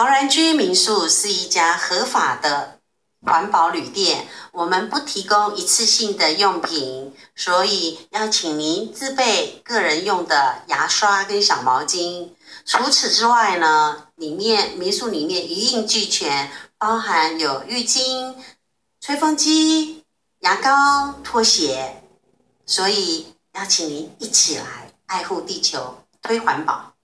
陶然居民宿是一家合法的环保旅店，我们不提供一次性的用品，所以要请您自备个人用的牙刷跟小毛巾。除此之外呢，里面民宿里面一应俱全，包含有浴巾、吹风机、牙膏、拖鞋，所以邀请您一起来爱护地球，推环保。